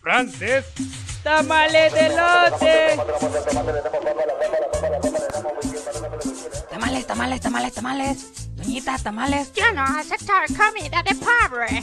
Frances. Tamales de lote. Tamales, tamales, tamales, tamales. Doñita, tamales. Yo no aceptar comida de pobre.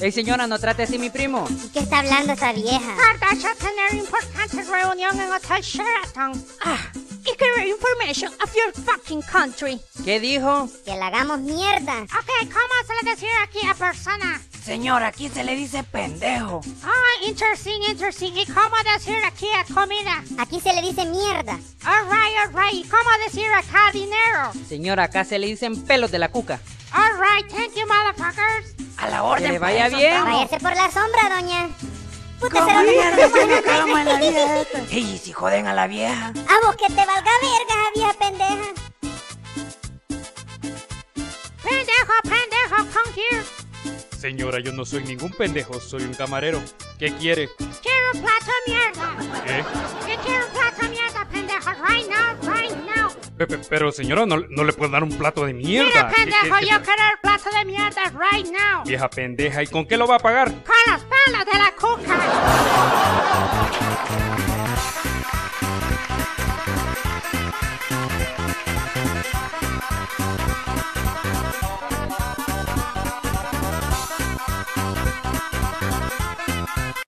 Ey, señora, no trate así mi primo. ¿Y qué está hablando esa vieja? Kardashian tener importante reunión en Hotel Sheraton. Ah, y quiero information of your fucking country. ¿Qué dijo? Que la hagamos mierda. Ok, ¿cómo se le decir aquí a persona? Señora, aquí se le dice pendejo. Ah, interesting, interesting. ¿Y cómo decir aquí a comida? Aquí se le dice mierda. Alright, alright. ¿Y cómo decir acá dinero? Señora, acá se le dicen pelos de la cuca. Alright, thank you, motherfuckers. A la Que orden. le vaya pues, bien. soldado. Váyase por la sombra, doña. Puta, ¿Cómo se lo mierda que me en la vieja? Ey, si joden a la vieja. A vos que te valga verga, Señora, yo no soy ningún pendejo, soy un camarero. ¿Qué quiere? Quiero un plato de mierda. ¿Eh? Yo quiero un plato de mierda, pendejo. Right now, right now. Pe- pe- Pero señora, no, no le puedo dar un plato de mierda. Mira, ¿Qué- qué- pendejo, qué- yo quiero el plato de mierda right now. Vieja pendeja, ¿y con qué lo va a pagar? Con los pelos de. バイバイバイバイバイ!